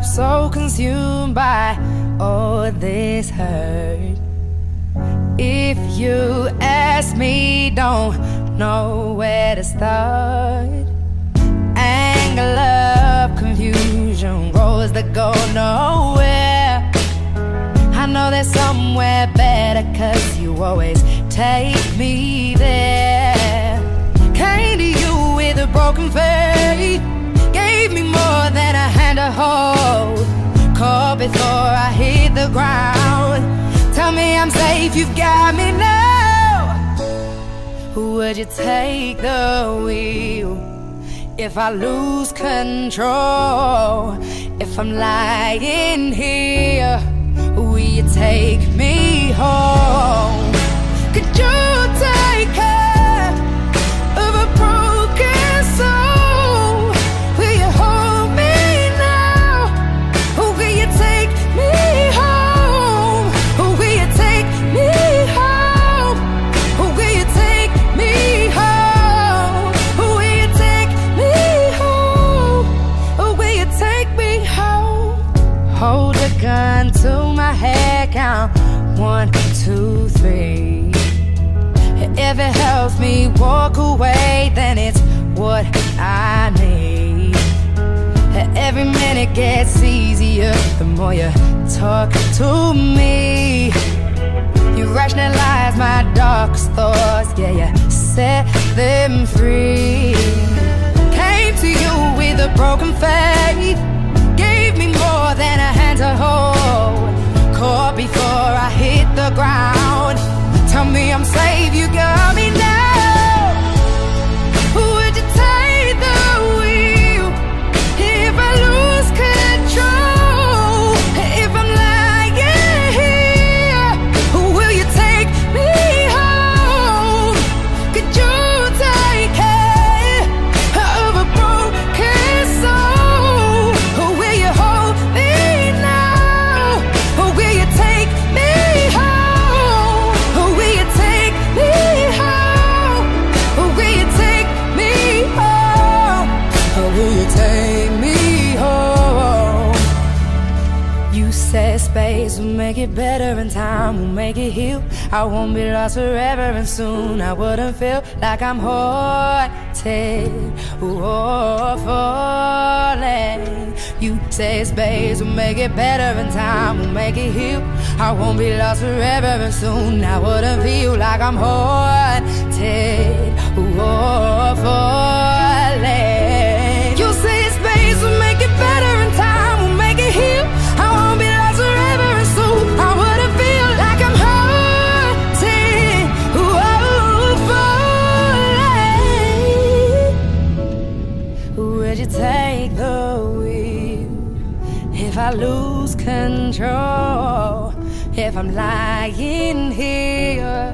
up so consumed by all this hurt. If you ask me, don't know where to start. Anger, love, confusion, roads that go nowhere. I know there's somewhere better, cause you always take me there. Came to you with a broken faith, gave me more than hand to hold. Caught before I hit the ground. Tell me I'm safe, you've got me now. Would you take the wheel if I lose control? If I'm lying here, will you take me home? If it helps me walk away, then it's what I need. Every minute gets easier the more you talk to me. You rationalize my darkest thoughts, yeah, you set them free. Came to you with a broken faith, gave me more than a hand to hold. Caught before I hit the ground. Tell me I'm safe, you got me now. It better and time will make it heal. I won't be lost forever and soon I wouldn't feel like I'm haunted or oh, falling. You say space will make it better and time will make it heal. I won't be lost forever and soon I wouldn't feel like I'm haunted or oh, falling. You take the wheel if I lose control? If I'm lying here,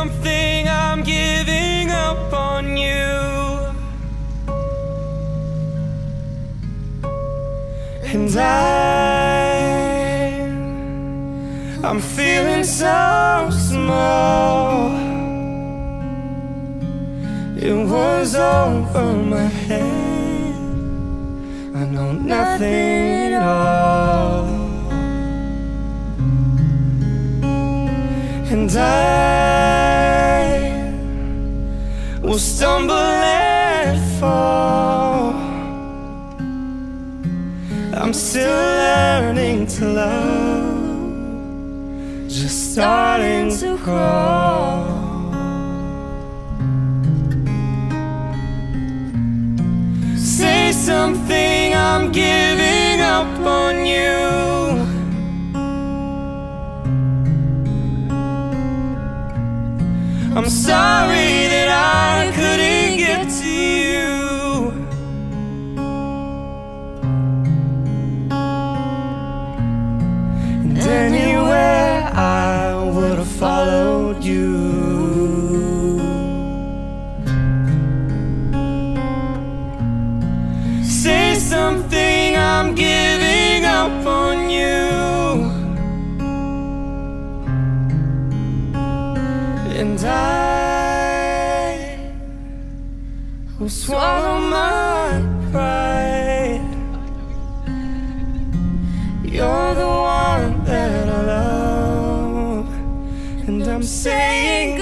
something I'm giving up on you. And I I'm feeling so small. It was over my head. I know nothing at all. And I will stumble and fall. I'm still learning to love, just starting to crawl. Say something, I'm giving up on you. I'm sorry I'm saying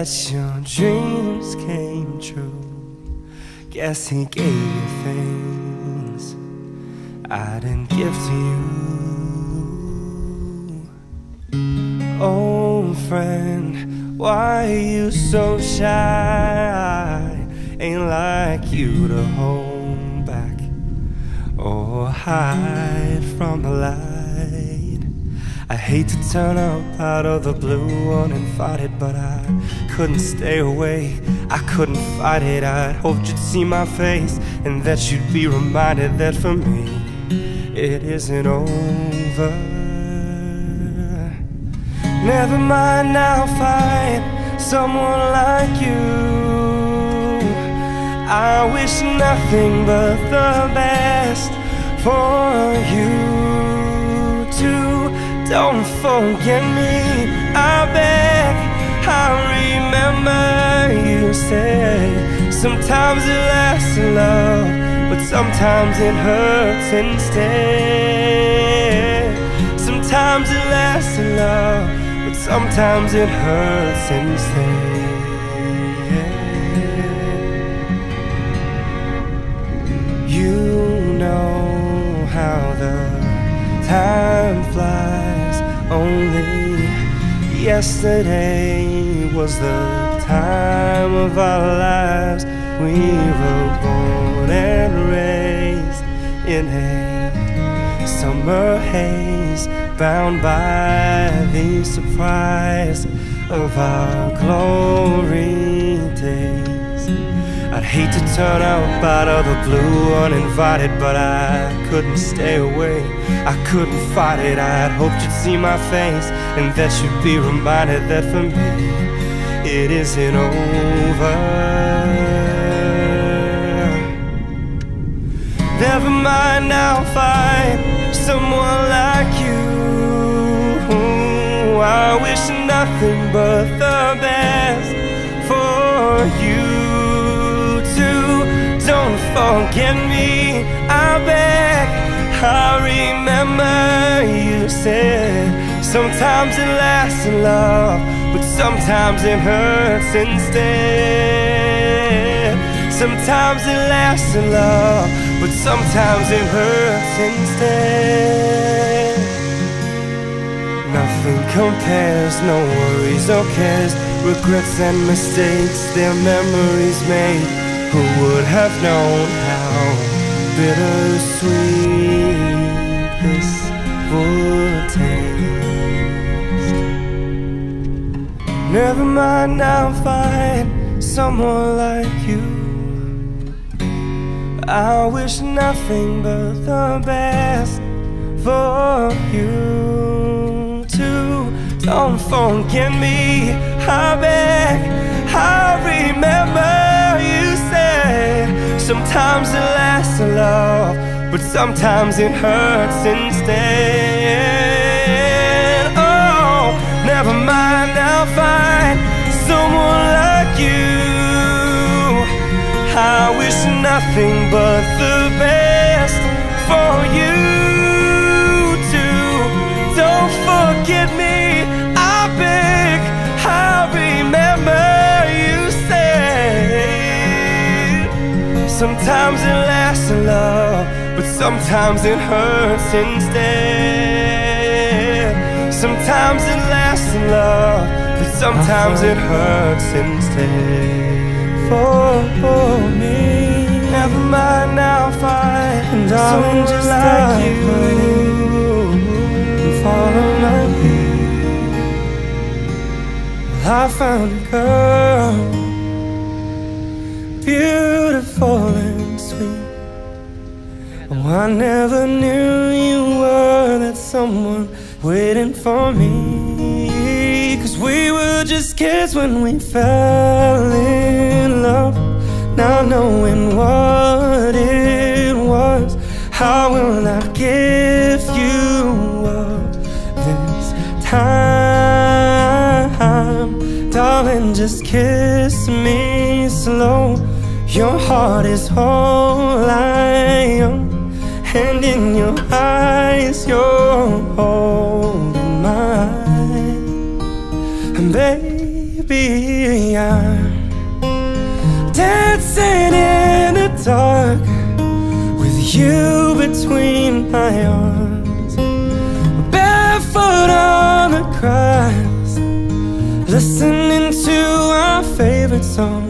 that your dreams came true. Guess he gave you things I didn't give to you. Oh, friend, why are you so shy? Ain't like you to hold back or hide from the light. I hate to turn up out of the blue uninvited, but I couldn't stay away. I couldn't fight it. I'd hoped you'd see my face and that you'd be reminded that for me it isn't over. Never mind, I'll find someone like you. I wish nothing but the best for you too. Don't forget me, I beg. Remember you said sometimes it lasts in love, but sometimes it hurts instead. Sometimes it lasts in love, but sometimes it hurts instead. You know how the time flies. Only yesterday was the time of our lives. We were born and raised in a summer haze, bound by the surprise of our glory days. Hate to turn up out of the blue uninvited, but I couldn't stay away. I couldn't fight it. I'd hoped you'd see my face and that you'd be reminded that for me it isn't over. Never mind, I'll find someone like you. I wish nothing but the best for you forget me, I beg. I remember you said sometimes it lasts in love, but sometimes it hurts instead. Sometimes it lasts in love, but sometimes it hurts instead. Nothing compares, no worries or cares, regrets and mistakes, their memories made. Who would have known how bittersweet this would taste? Never mind, I'll find someone like you. I wish nothing but the best for you too. Don't forget me, I beg. I remember sometimes it lasts a love, but sometimes it hurts instead. Oh, never mind, I'll find someone like you. I wish nothing but the best for you too. Don't forget me, I beg. I remember sometimes it lasts in love, but sometimes it hurts instead. Sometimes it lasts in love, but sometimes it hurts instead. For me, never mind, I'll find and someone just like you. And follow like you. I found a girl, beautiful falling sweet. Oh, I never knew you were that someone waiting for me. Cause we were just kids when we fell in love. Now knowing what it was, how will I give you up this time? Darling, just kiss me slow your heart is whole I am, and in your eyes you're holding mine. And baby, I'm dancing in the dark with you between my arms, barefoot on the grass, listening to our favorite song.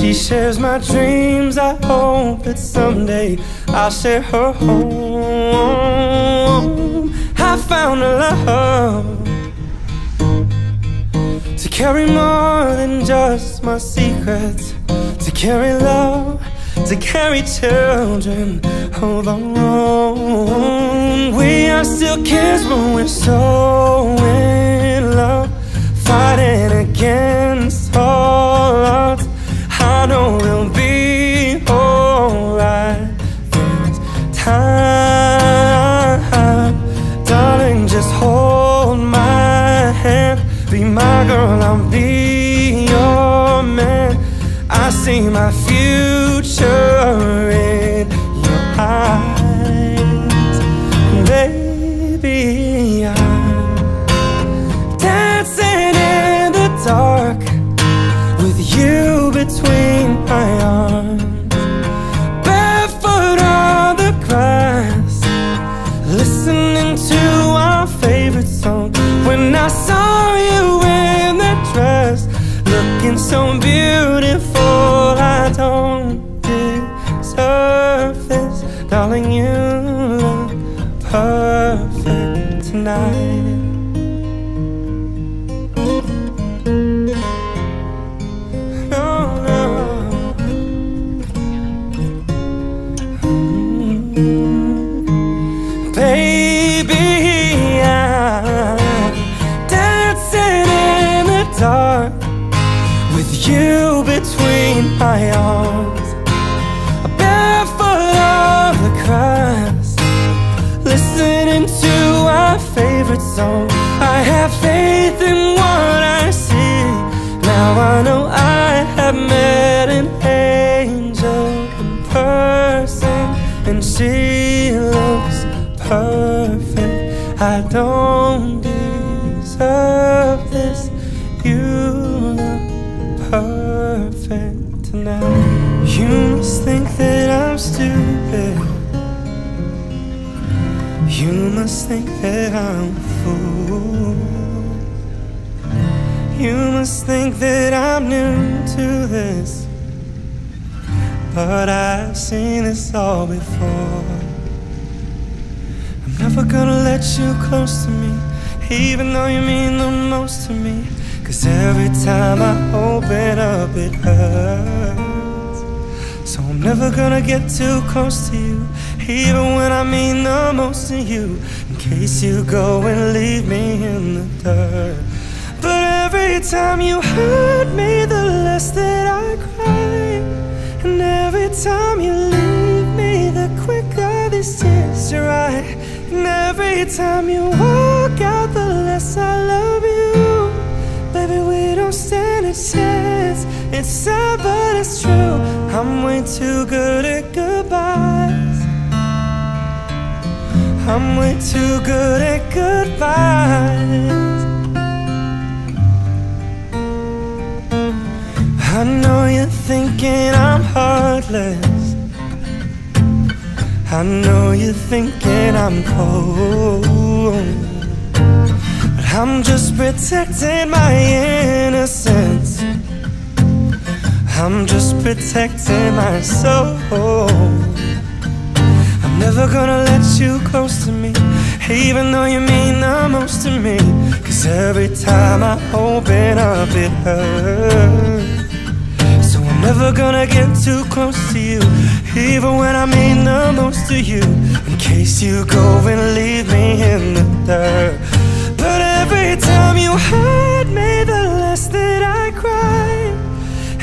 She shares my dreams. I hope that someday I'll share her home. I found a love to carry more than just my secrets, to carry love, to carry children own. We are still kids, but we're so in love, fighting against all odds. I know we'll be alright this time, darling. Just hold my hand, be my girl, I'll be your man. I see my future song. I have faith in what I see. Now I know I have met an angel in person, and she looks perfect. I don't deserve this. You look perfect tonight. You must think that I'm stupid. You must think that I'm. You must think that I'm new to this. But I've seen this all before. I'm never gonna let you close to me, even though you mean the most to me. Cause every time I open up, it hurts. So I'm never gonna get too close to you, even when I mean the most to you. In case you go and leave me in the dirt. But every time you hurt me, the less that I cry. And every time you leave me, the quicker this tears dry. And every time you walk out, the less I love you. Baby, we don't stand a chance. It's sad, but it's true. I'm way too good at goodbyes. I'm way too good at goodbyes. I know you're thinking I'm heartless. I know you're thinking I'm cold. But I'm just protecting my innocence. I'm just protecting my soul. Never gonna let you close to me, even though you mean the most to me. Cause every time I open up, it hurts. So I'm Never gonna get too close to you, even when I mean the most to you. In case you go and leave me in the dirt. But every time you hurt me, the less that I cry.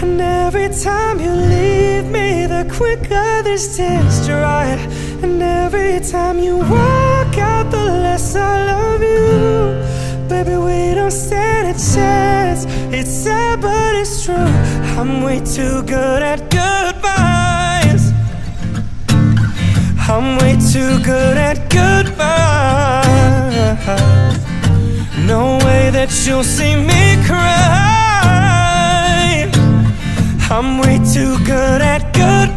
And every time you leave me, the quicker this tears dry. And every time you walk out, the less I love you. Baby, we don't stand a chance. It's sad, but it's true. I'm way too good at goodbyes. I'm way too good at goodbyes. No way that you'll see me cry. I'm way too good at goodbyes.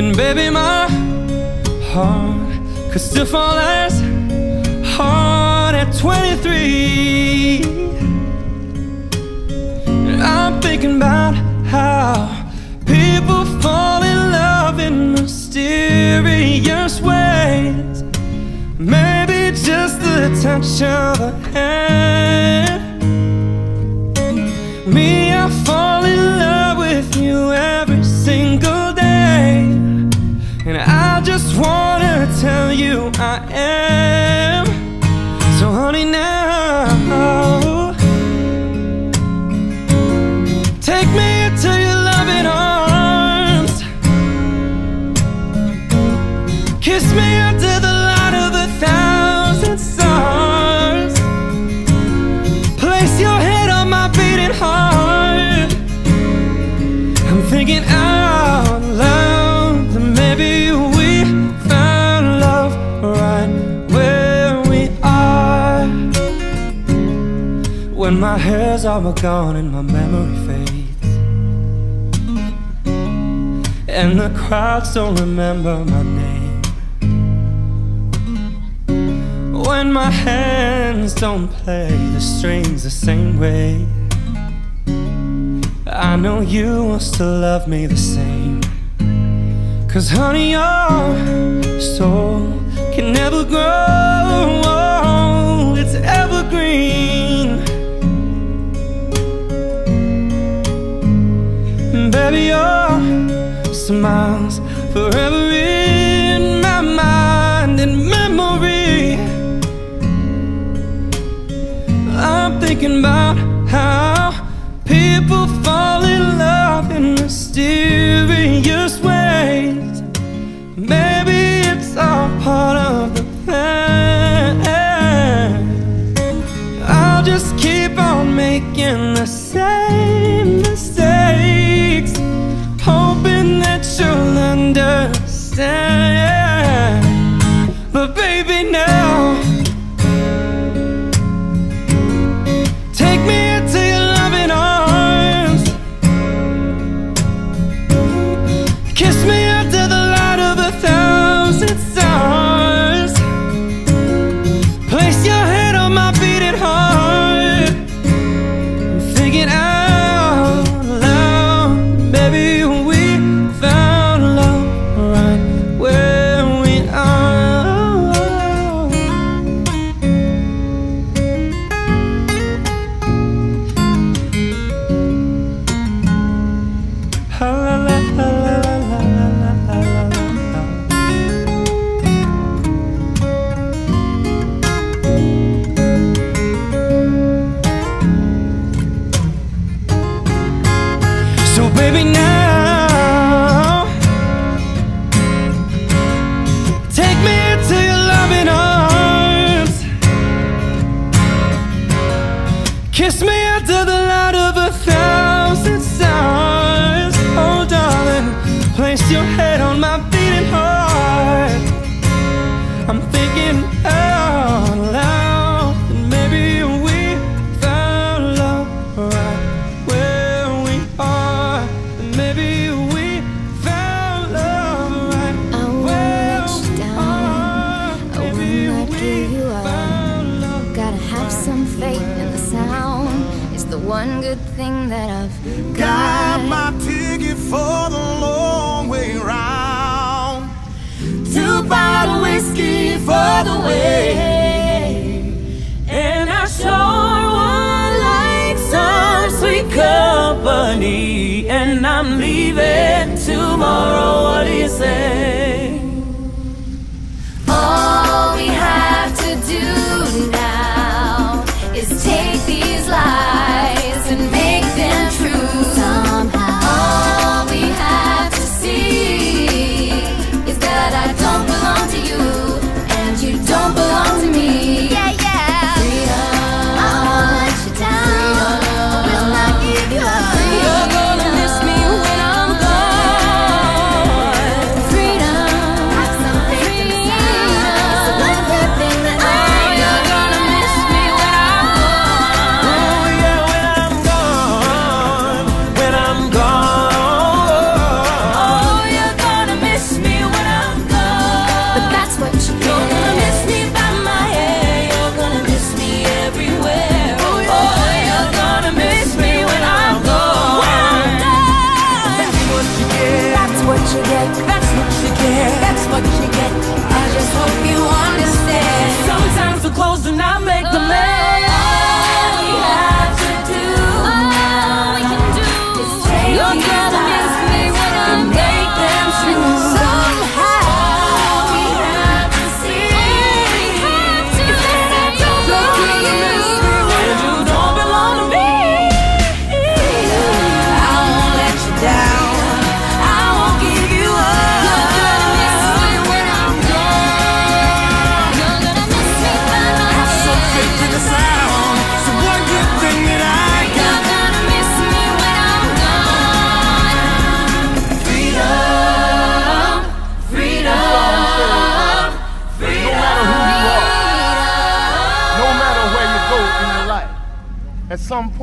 And baby, my heart could still fall as hard at 23. And I'm thinking about how people fall in love in mysterious ways. Maybe just the touch of a hand. Me, I fall in love with you every single day. And I just wanna tell you I am. When my hair's all gone and my memory fades, and the crowds don't remember my name. When my hands don't play the strings the same way. I know you will still love me the same. Cause honey, your soul can never grow, Baby, your smile's forever in my mind and memory. I'm thinking about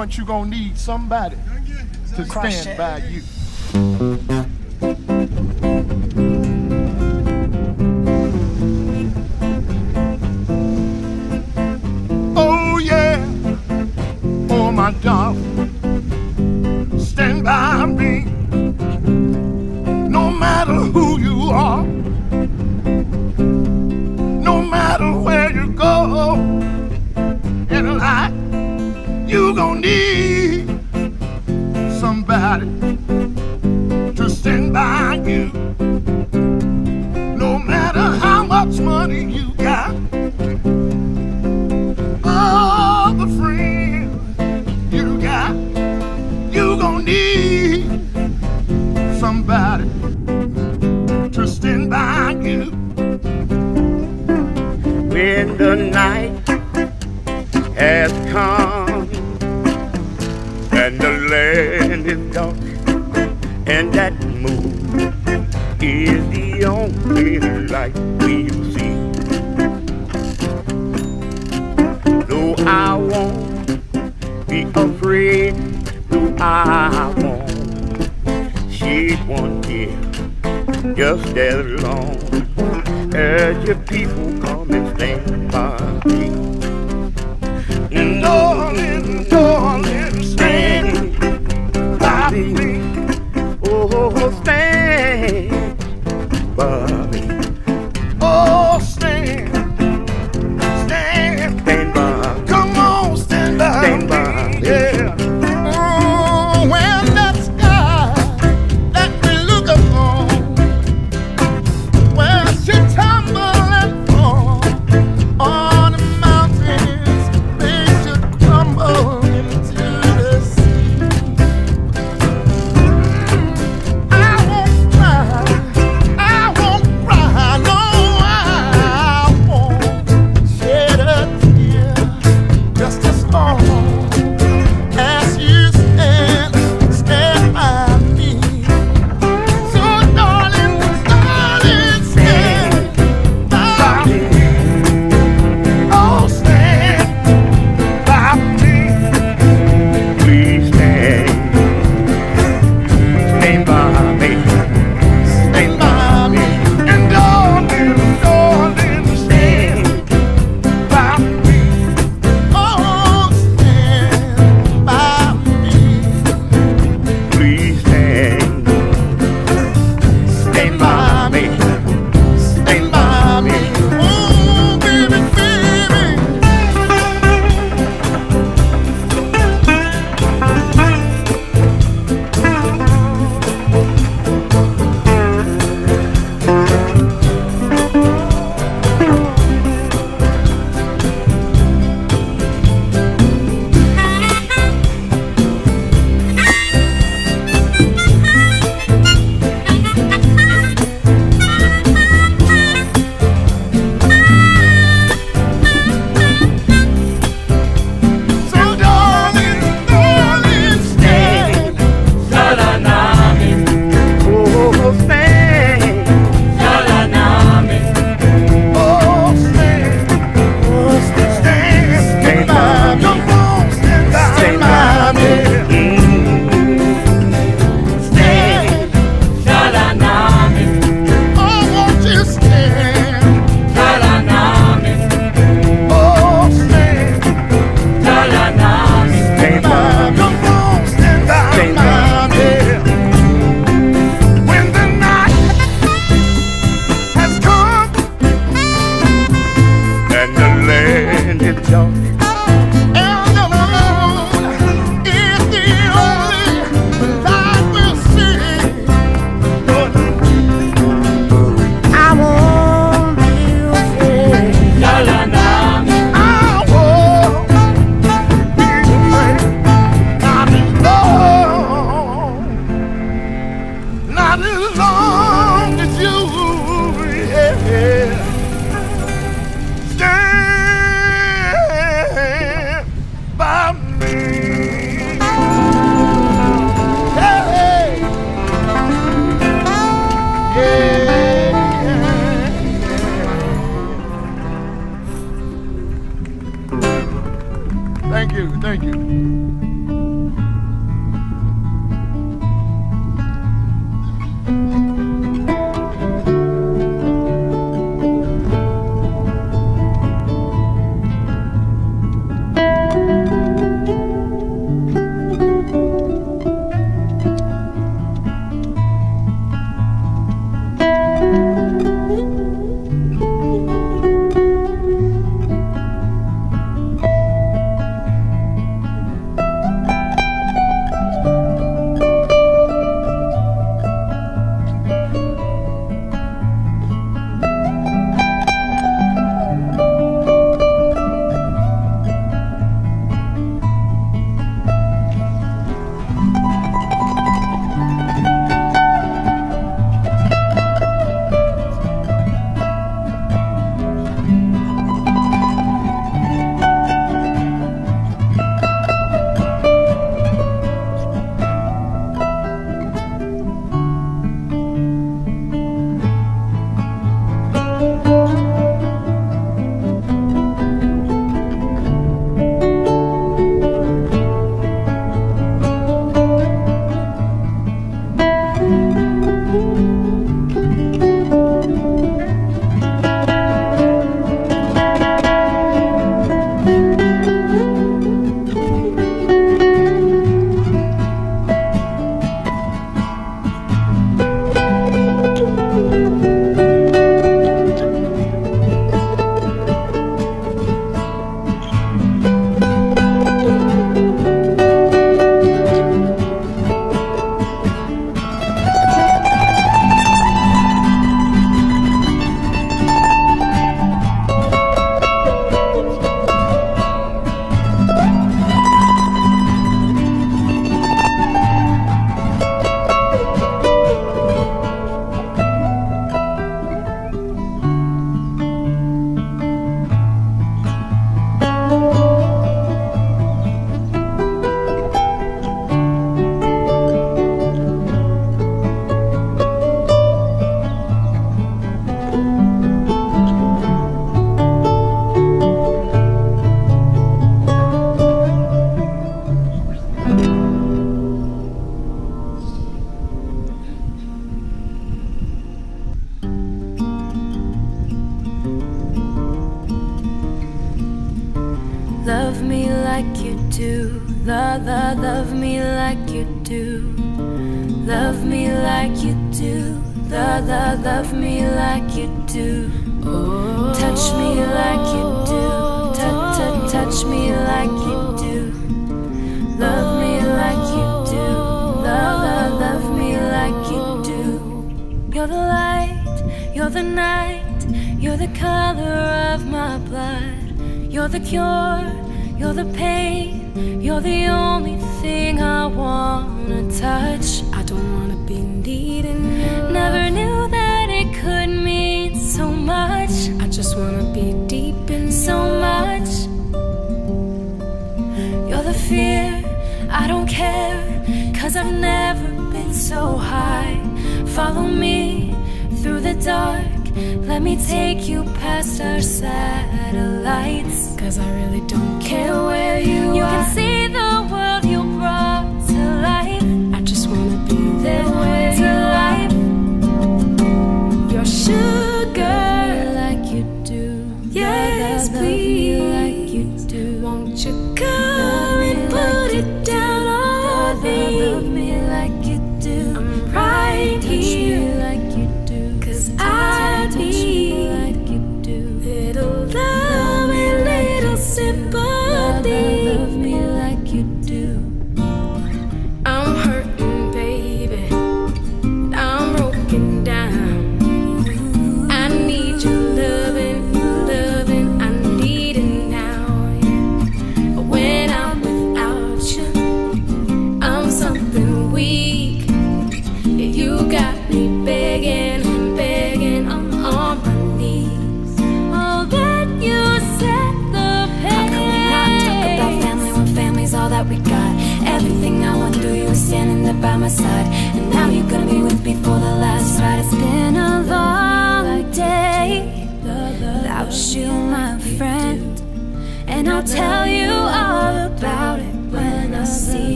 point, you're going to need somebody to stand by you.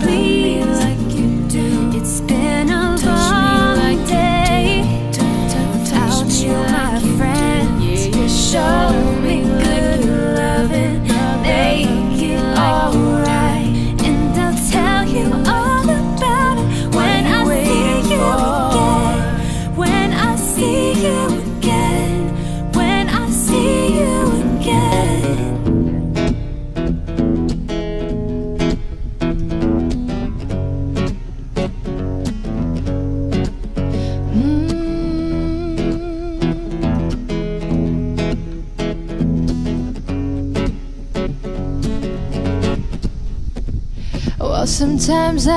Please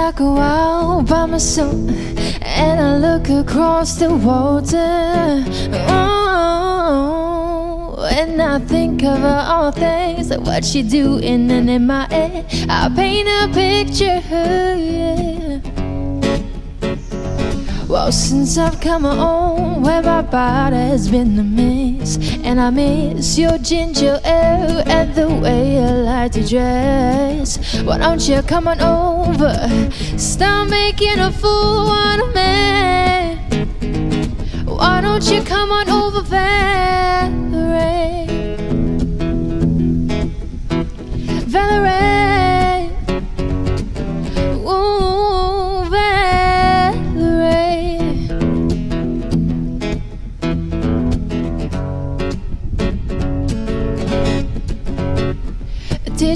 I go out by myself and I look across the water. Oh, and I think of all things what you doing, and in my head I paint a picture. Yeah. Well, since I've come home, where my body's been a mess, and I miss your ginger ale and the way you like to dress. Why don't you come on over? Stop making a fool out of me. Why don't you come on over, Valerie?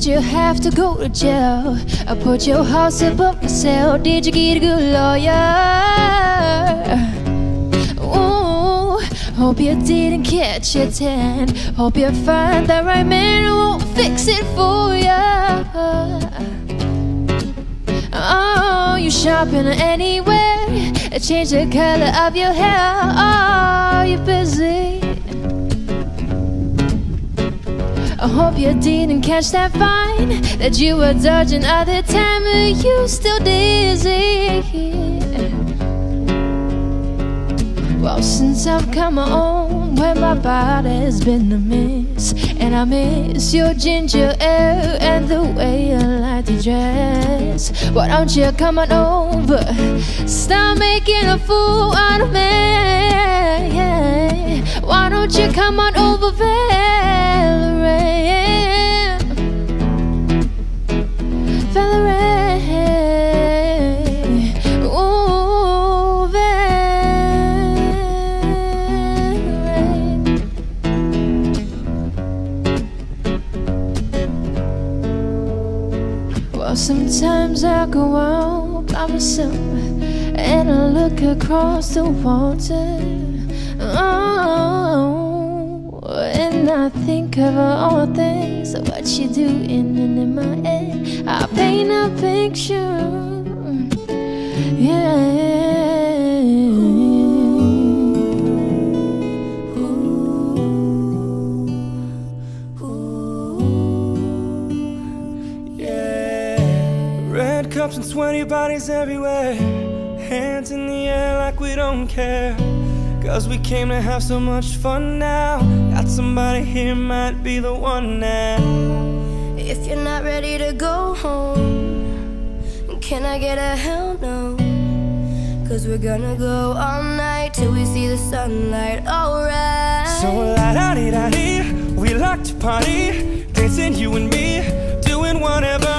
You have to go to jail? I put your house above myself. Did you get a good lawyer? Hope you didn't catch a tan. Hope you find the right man who won't fix it for you. Oh, you shopping anywhere? Change the color of your hair. Oh, you busy? I hope you didn't catch that fine that you were dodging the time. Are you still dizzy? Well, since I've come home, where my body's been a mess, and I miss your ginger ale and the way you like to dress. Why don't you come on over? Stop making a fool out of me. Why don't you come on over, Valerie? Sometimes I go out by myself and I look across the water. Oh, and I think of all the things what you do, and in my head I paint a picture. Yeah. Red cups and sweaty bodies everywhere. Hands in the air like we don't care. Cause we came to have so much fun now. Got somebody here, might be the one now. If you're not ready to go home, can I get a hell no? Cause we're gonna go all night till we see the sunlight, alright. So la da di da di, we like to party, dancing you and me, doing whatever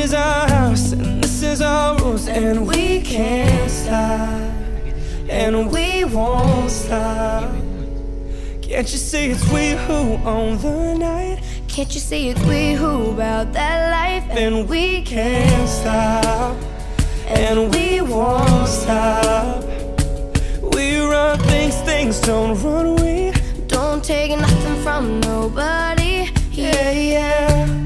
is our house, and this is our rules, and we can't stop, and we won't stop. Can't you see it's we who own the night? Can't you see it's we who about that life? And we can't stop, and we won't stop. We run things, things don't run. We don't take nothing from nobody. yeah, yeah.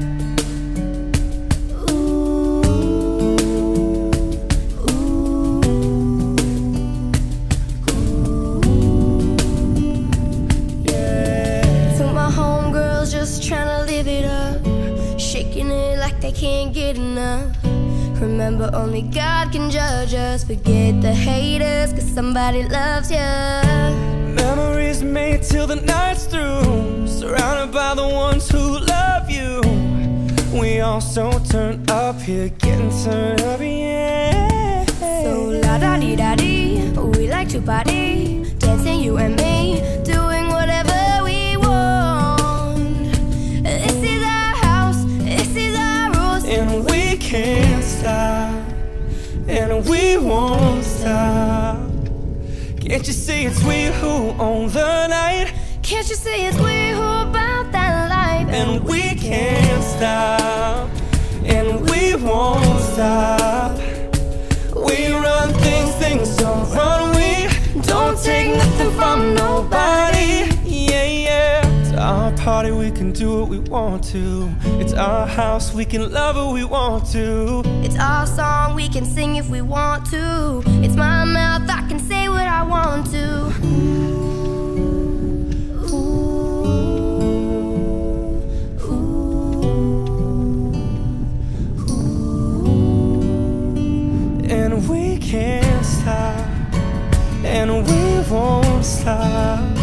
Can't get enough. Remember, only God can judge us. Forget the haters, cause somebody loves ya. Memories made till the night's through. Surrounded by the ones who love you. We all so turned up here, getting turned up, yeah. So la da di da di, we like to party, dancing you and me, can't stop, and we won't stop. Can't you see it's we who own the night, Can't you see it's we who about that life? and we can't stop, and we won't stop. We run things, things don't run. We don't take nothing from nobody. Yeah, yeah. It's our party, we can do what we want to. It's our house, we can love who we want to. It's our song, we can sing if we want to. It's my mouth, I can say what I want to. And we can't stop, and we won't stop.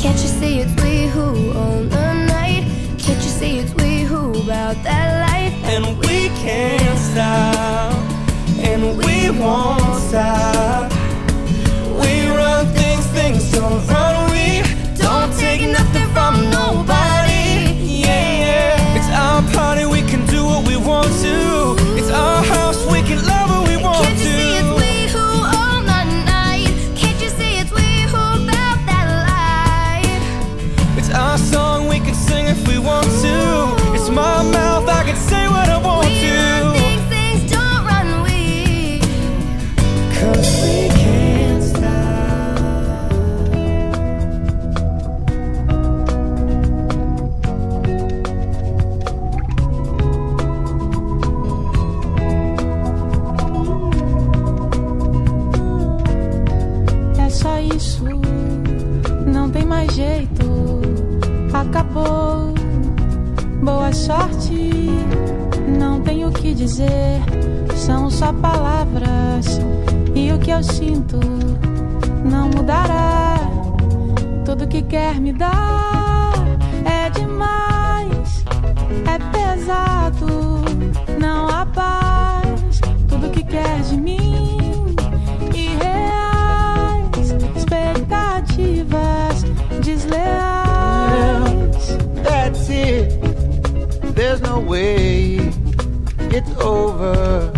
Can't you see it's we who own the night? Can't you see it's we who about that life? And we can't stop, and we won't stop. We run things, things don't run. We don't take nothing from nobody. Dizer. São só palavras e o que eu sinto não mudará. Tudo que quer me dar over.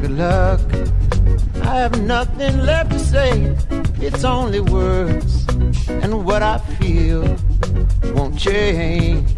Good luck. I have nothing left to say. It's only words. And what I feel won't change.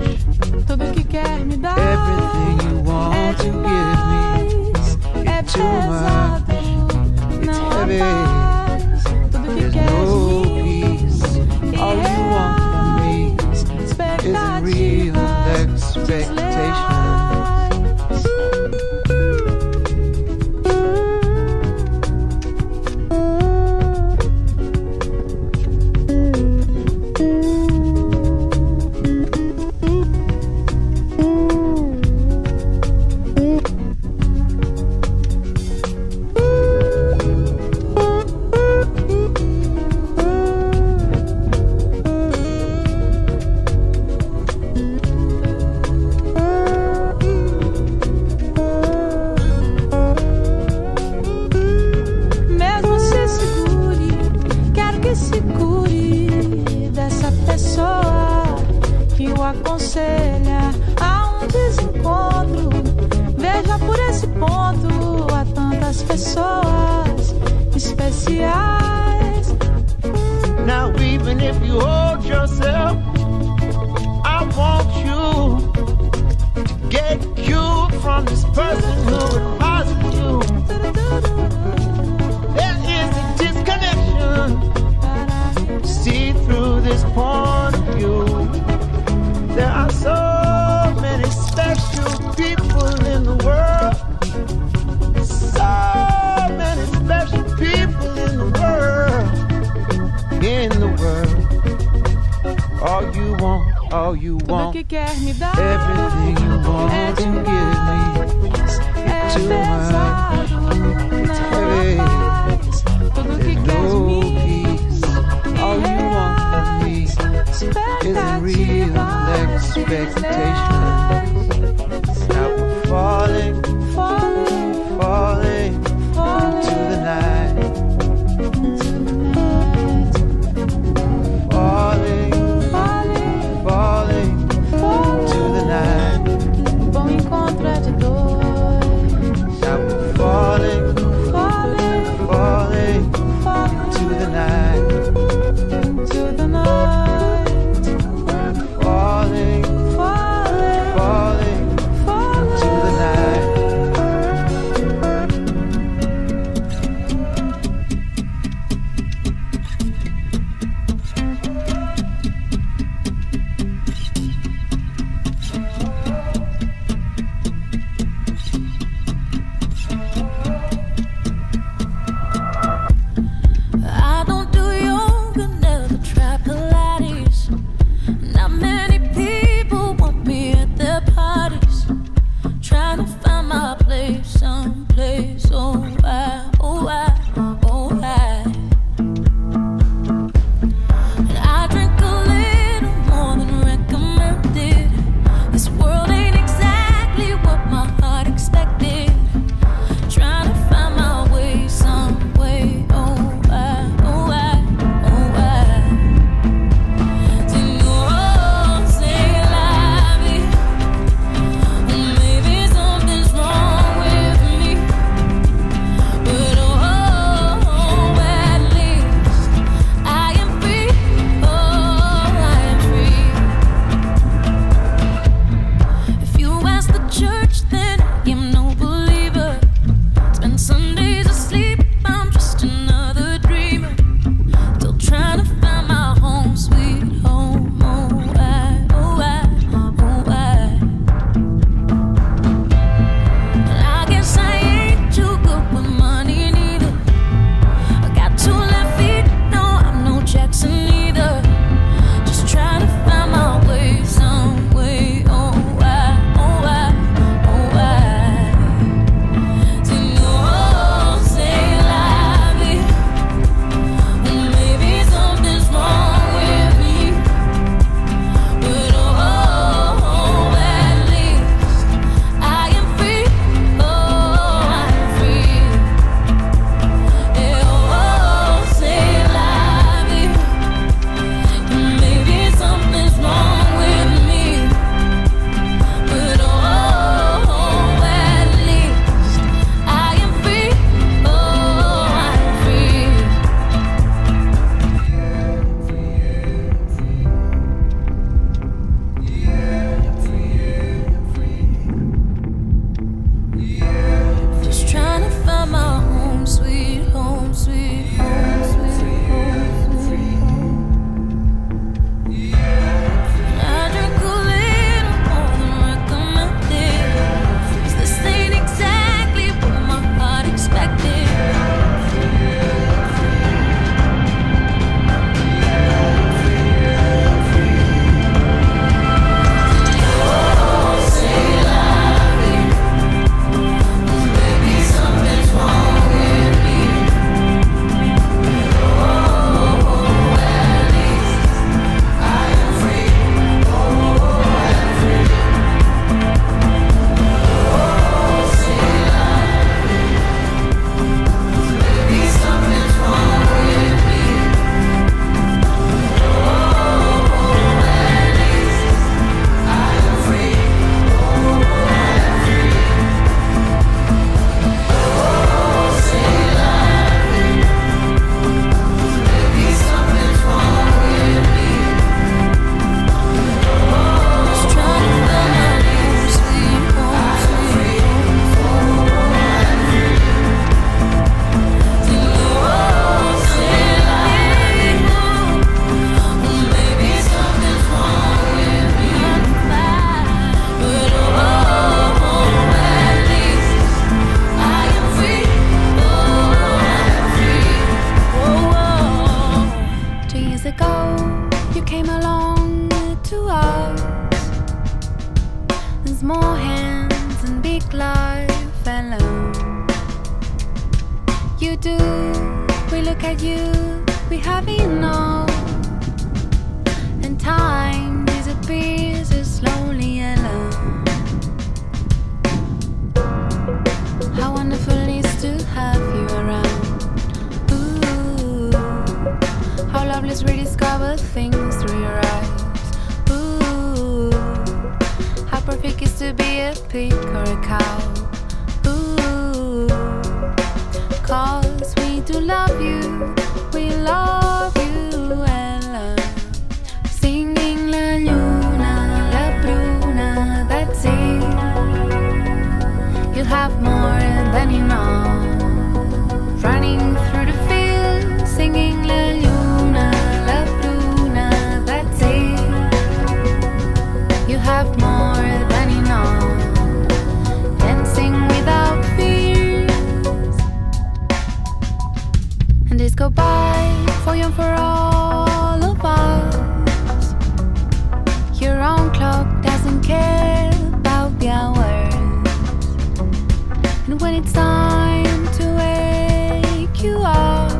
And when it's time to wake you up,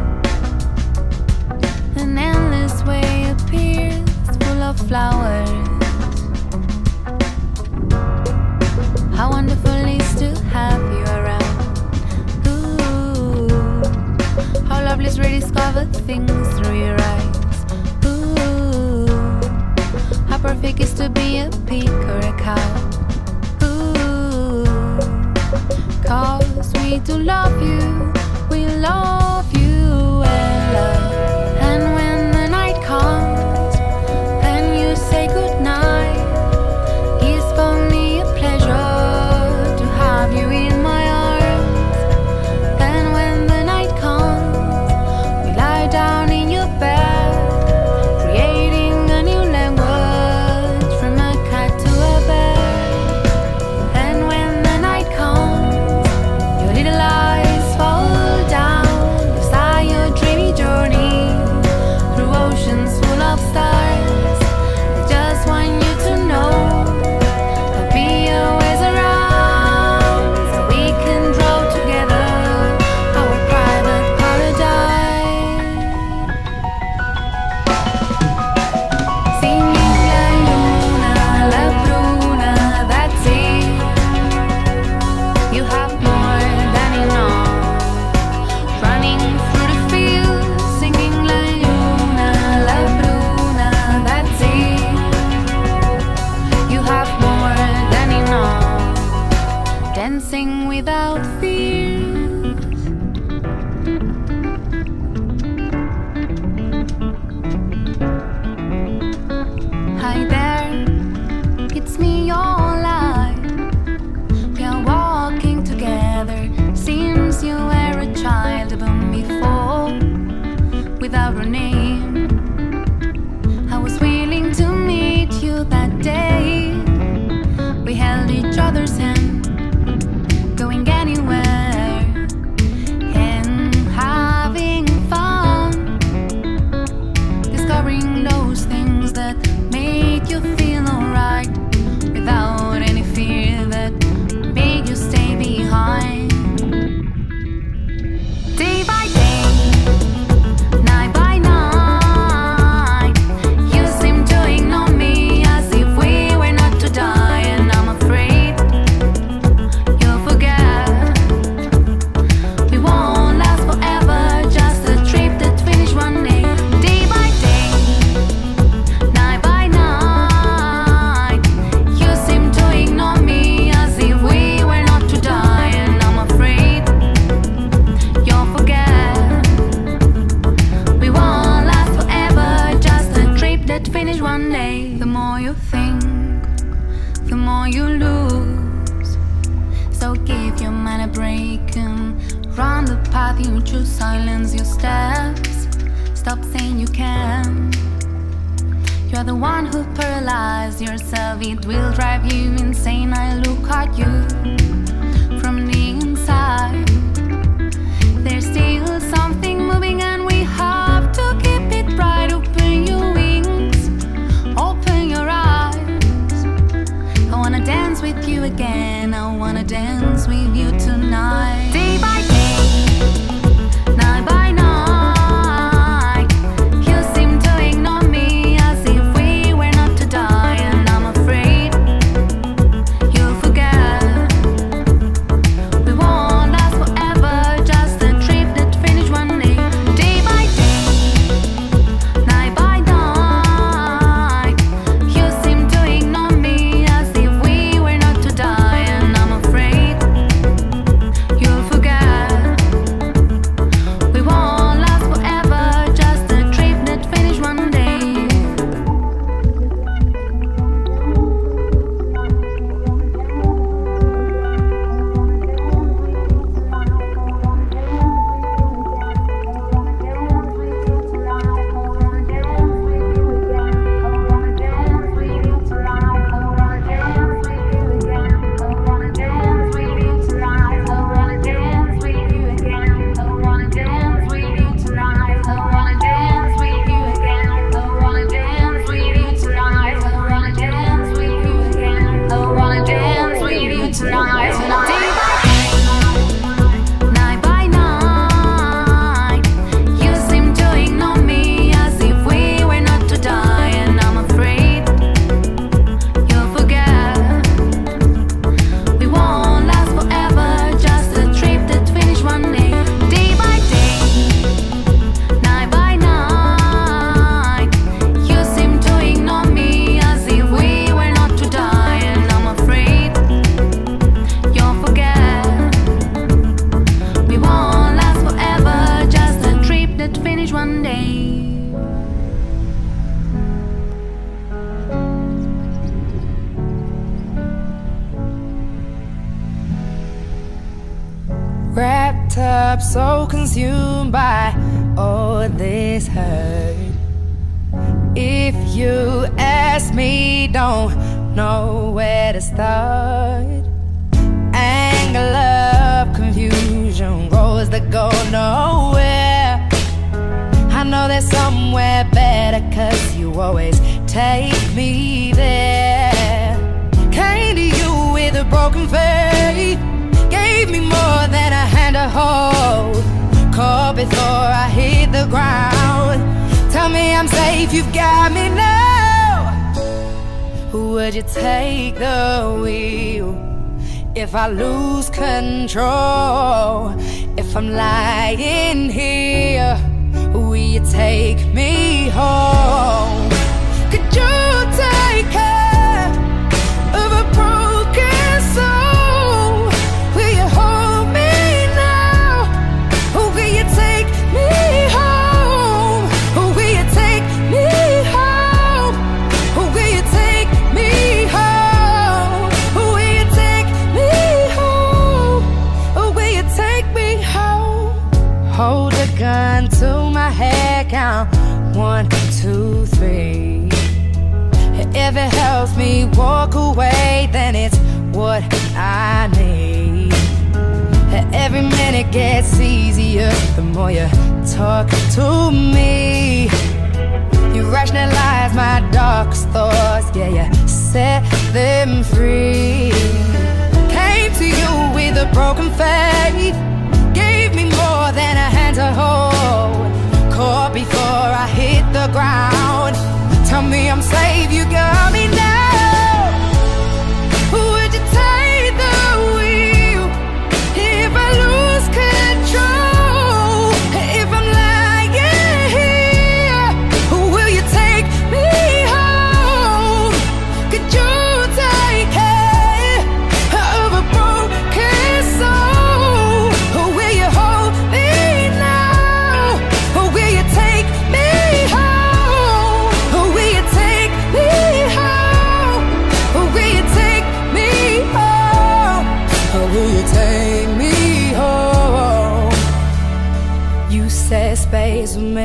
an endless way appears full of flowers. How wonderful it is to have you around. Ooh, how lovely to rediscover things through your eyes. Ooh, how perfect is to be a pig or a cow. Cause we do love you, we love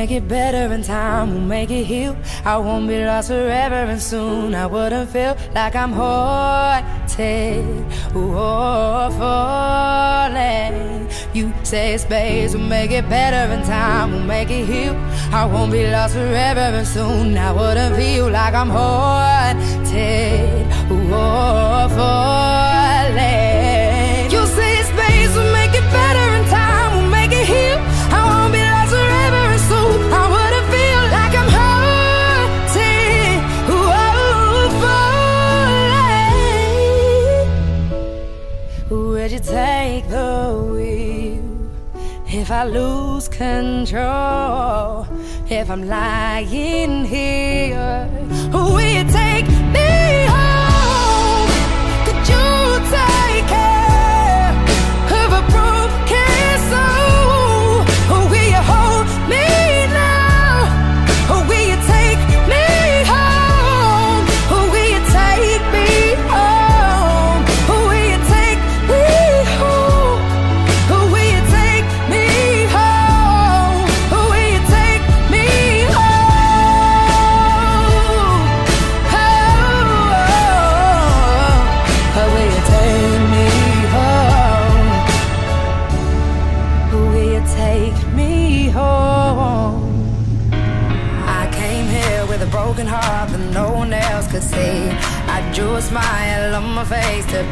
make it better in time, we'll make it heal. I won't be lost forever, and soon I wouldn't feel like I'm haunted or falling. You say space will make it better in time, we'll make it heal. I won't be lost forever, and soon I wouldn't feel like I'm haunted or falling. Would you take the wheel if I lose control? If I'm lying here, will you take?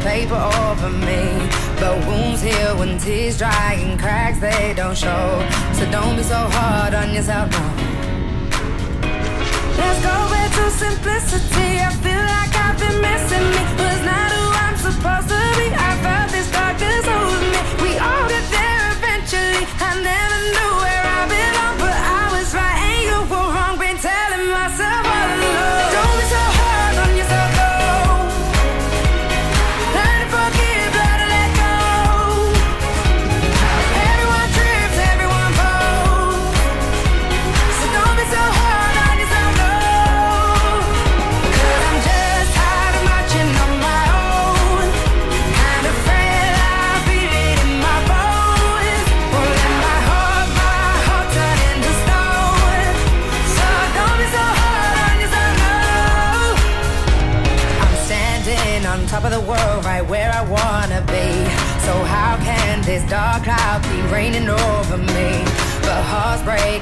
paper over me. But wounds heal when tears dry and cracks they don't show. So don't be so hard on yourself no. Let's go back to simplicity. I feel like I've been missing me. Was not who I'm supposed to be. I felt this darkness.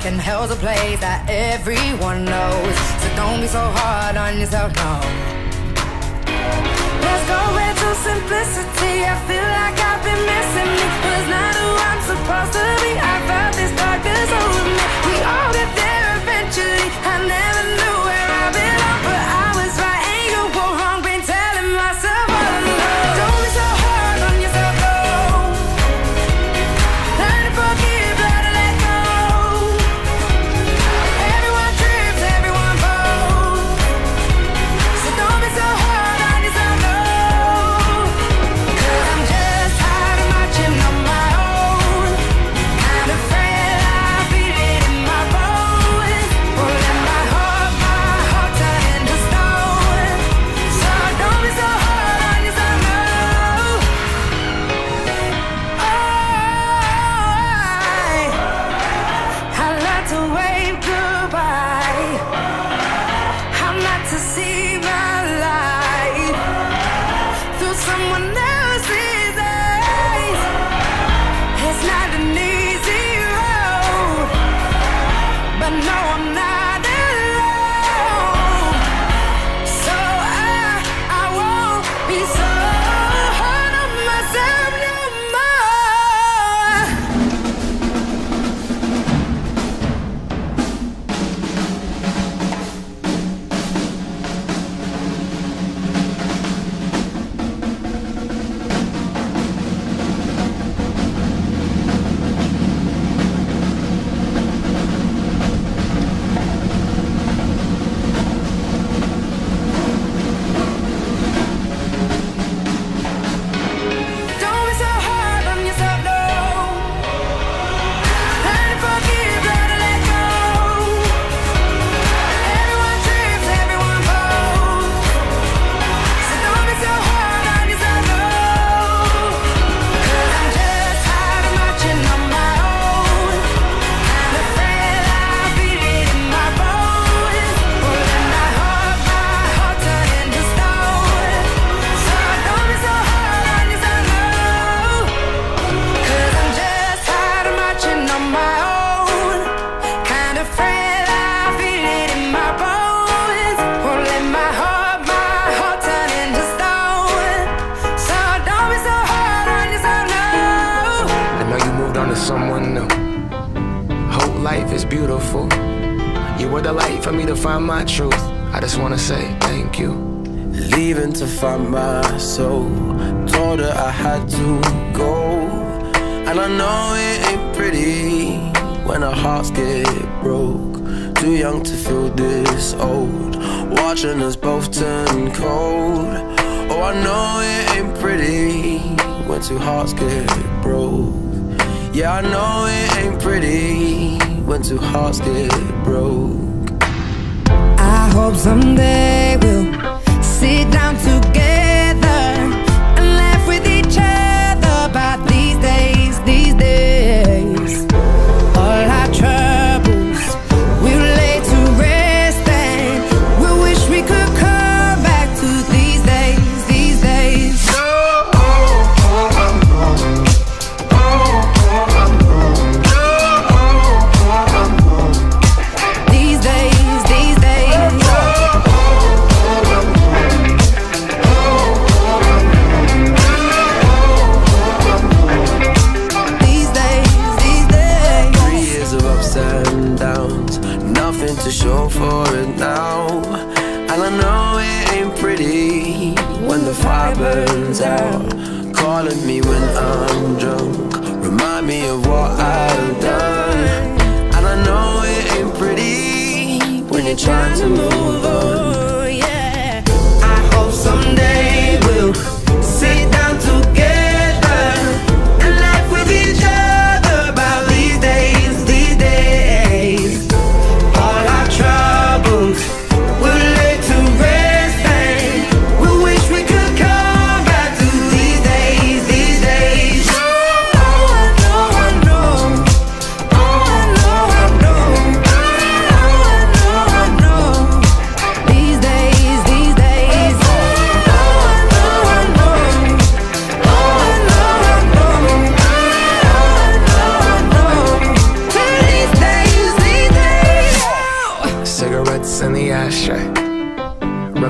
and hell's a place that everyone knows. So don't be so hard on yourself, no. Let's go into simplicity. I feel like I've been missing me. Was not who I'm supposed to be. I felt this darkness over me. We all get there eventually. I never knew.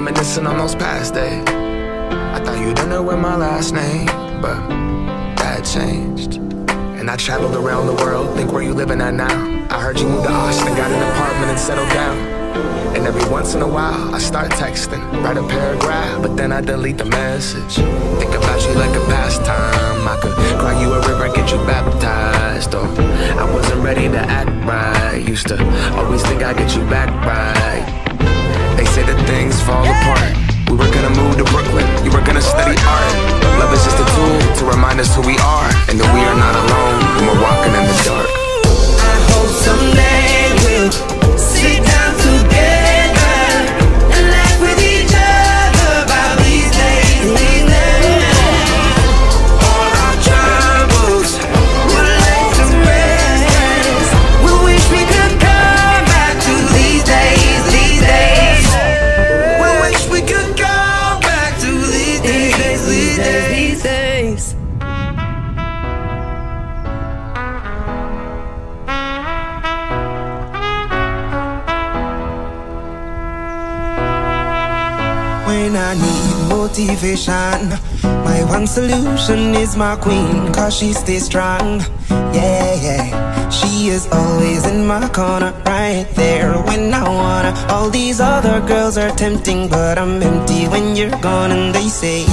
Reminiscing on those past days. I thought you didn't know with my last name, but that changed. And I traveled around the world, think where you living at now. I heard you moved to Austin, got an apartment and settled down. And every once in a while, I start texting, write a paragraph, but then I delete the message. Think about you like a pastime. I could cry you a river get you baptized. Or I wasn't ready to act right. Used to always think I'd get you back right. Say that things fall apart. We were gonna move to Brooklyn, you were gonna study art. Love is just a tool to remind us who we are, and that we are not alone when we're walking in the dark. Motivation. My one solution is my queen, cause she stays strong. Yeah, yeah. She is always in my corner, right there when I wanna. All these other girls are tempting, but I'm empty when you're gone. And they say,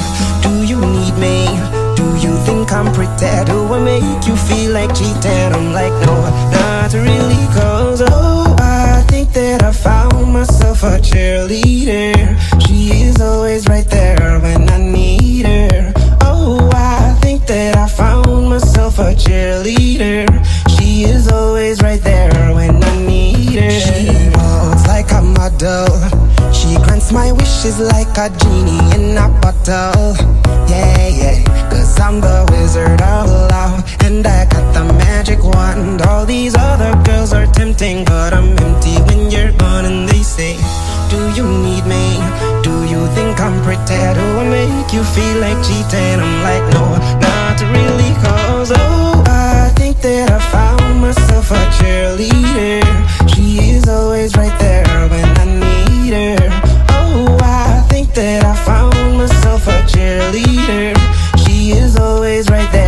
Do you need me? Do you think I'm pretty? Do I make you feel like cheating? I'm like, No, not really, cause oh, I think that I found myself a cheerleader. She is always right there when I need her. Oh, I think that I found myself a cheerleader. She is always right there when I need her. She walks like a model. She grants my wishes like a genie in a bottle. Yeah, yeah. Cause I'm the wizard of love. And I got the magic wand. All these other girls are tempting, but I'm empty when you're gone. And they say, Do you need me? Do you think I'm pretty? Do I make you feel like cheating? I'm like, No, not really. Cause oh, I think that I found myself a cheerleader. She is always right there when I need her. Oh, I think that I found myself a cheerleader. She is always right there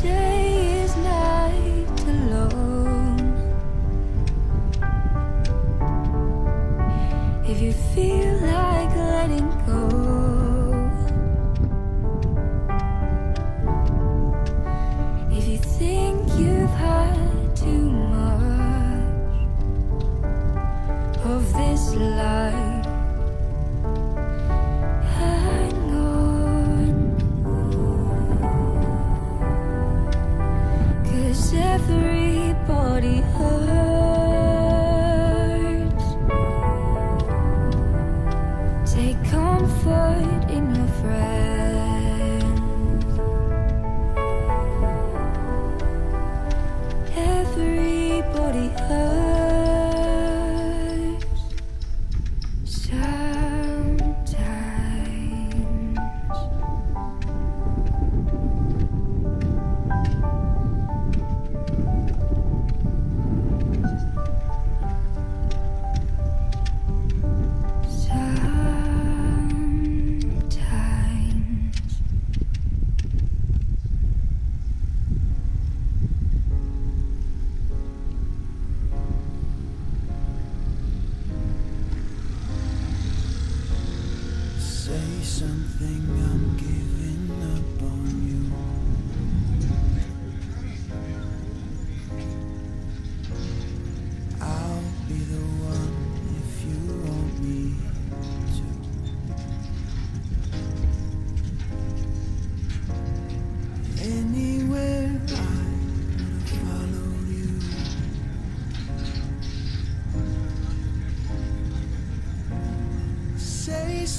When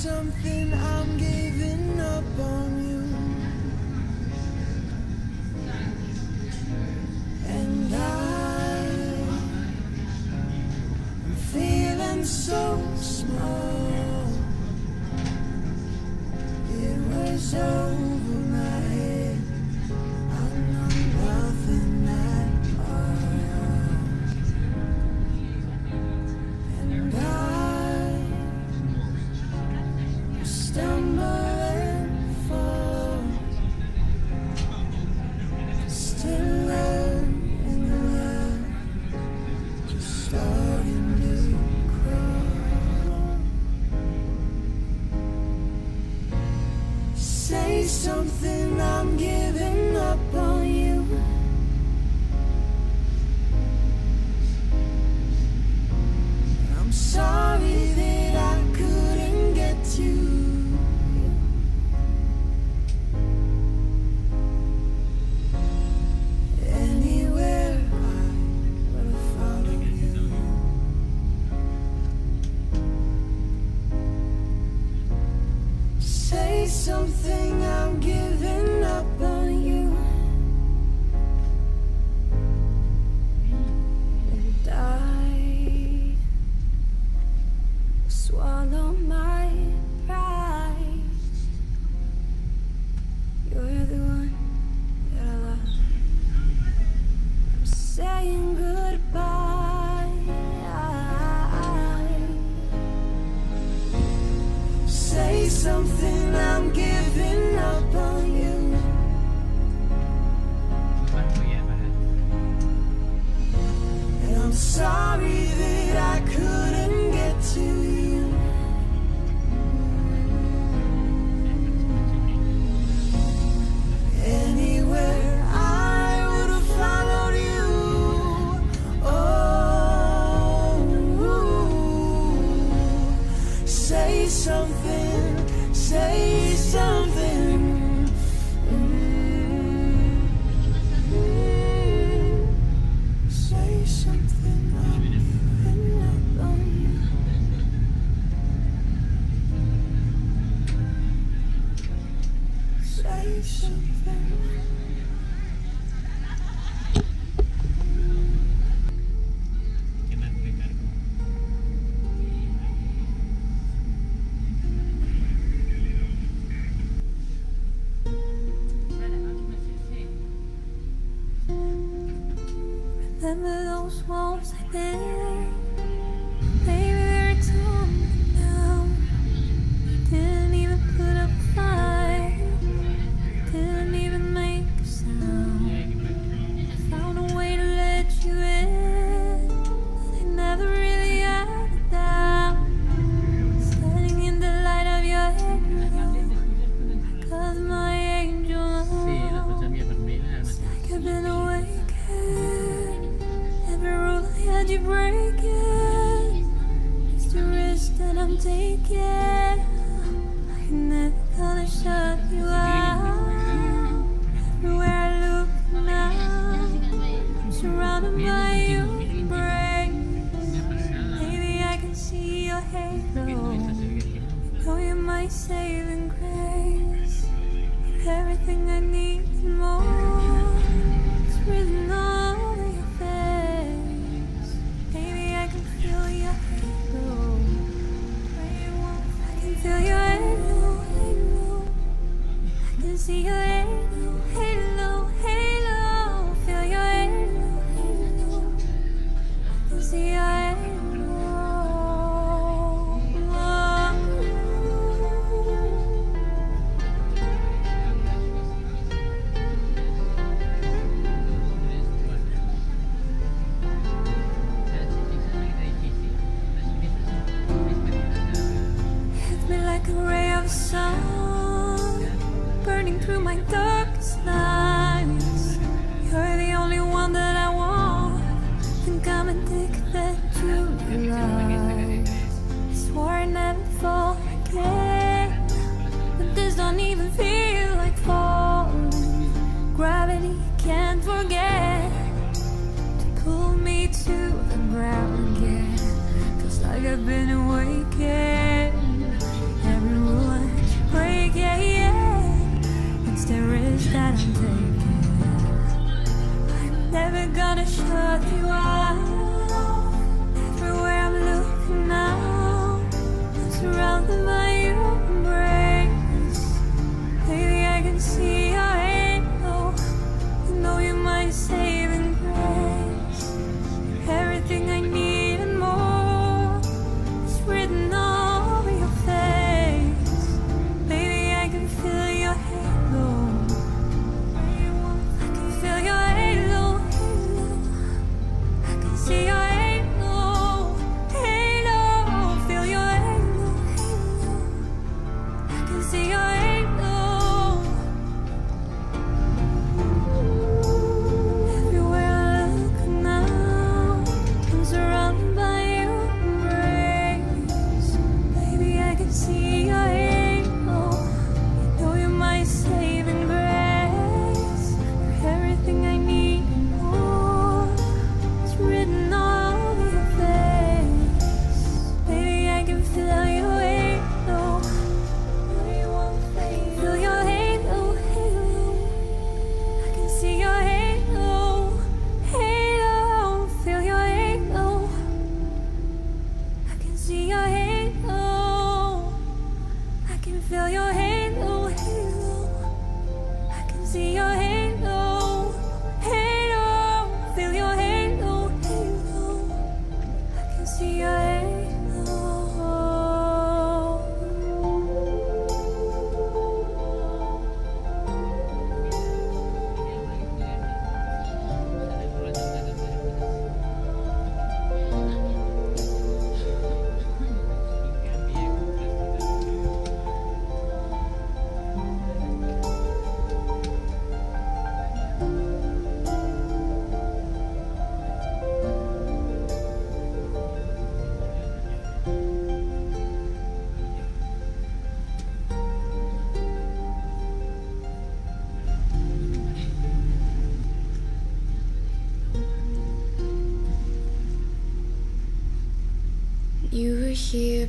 something,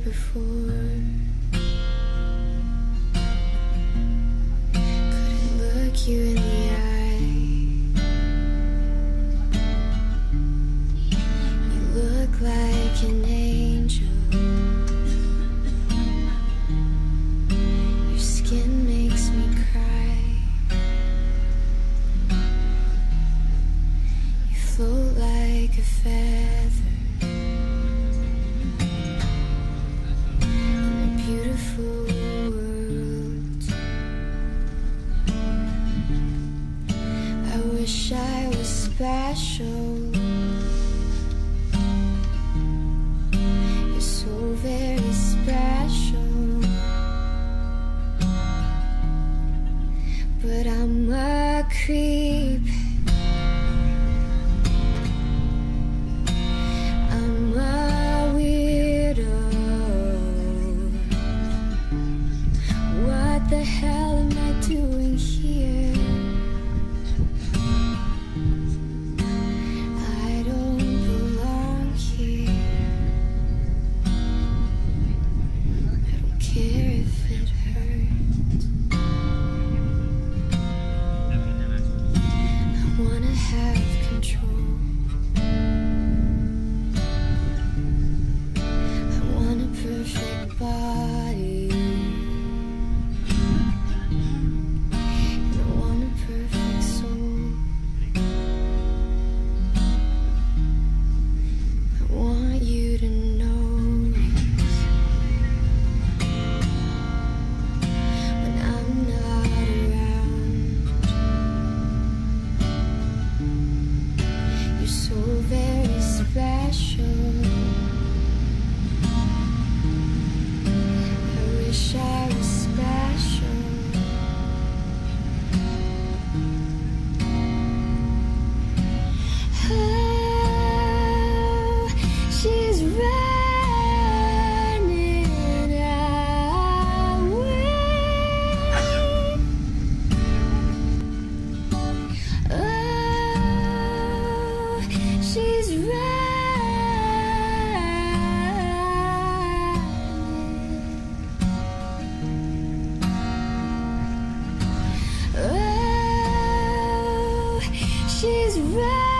before. She's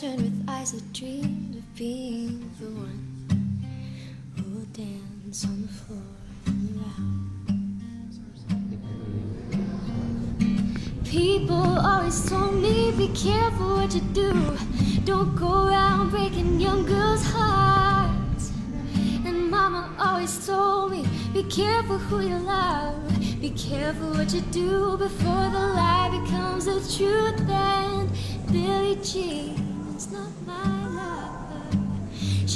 turned with eyes that dreamed of being the one who will dance on the floor. People always told me be careful what you do. Don't go around breaking young girls' hearts. And mama always told me be careful who you love. Be careful what you do before the lie becomes the truth. And Billie Jean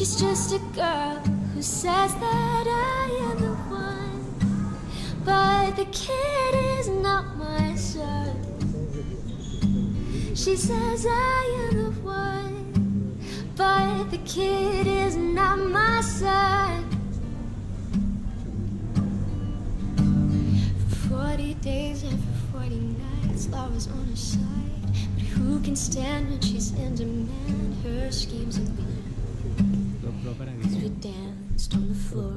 She's just a girl who says that I am the one. But the kid is not my son. She says I am the one. But the kid is not my son. For 40 days and for 40 nights, love was on her side. But who can stand when she's in demand? Her schemes. As we danced on the floor